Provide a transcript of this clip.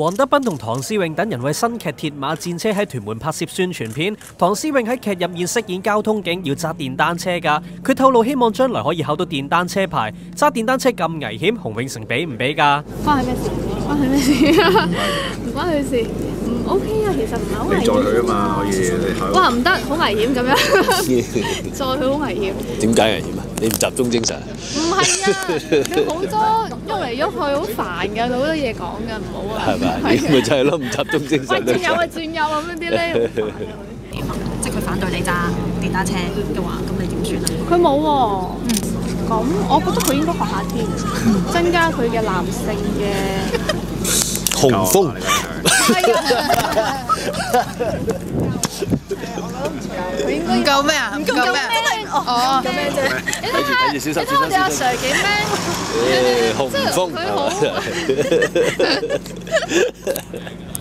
黃德斌同唐詩詠等人為新劇《鐵馬戰車》喺屯門拍攝宣傳片。唐詩詠喺劇入面飾演交通警，要揸電單車㗎。佢透露希望將來可以考到電單車牌。揸電單車咁危險，洪永城俾唔俾㗎？關佢咩事？關佢咩事啊？唔關佢事。唔 OK 啊，其實唔係好危險。你載佢啊嘛，可以。哇，唔得，好危險咁樣。載佢好危險。點解危險啊？你唔集中精神。唔係啊，佢好多喐嚟喐去，好煩㗎，好多嘢講㗎，唔好啊。係咪？你咪就係咯，唔集中精神。喂，轉右啊，轉右啊，咁啲咧。即係佢反對你揸電單車嘅話，咁你點算啊？佢冇喎。咁我覺得佢應該學下添，增加佢嘅男性嘅雄風。唔夠咩啊？唔夠咩？哦，睇住，睇住小心你睇我哋阿 Sir 幾 man，誒，雄風佢好。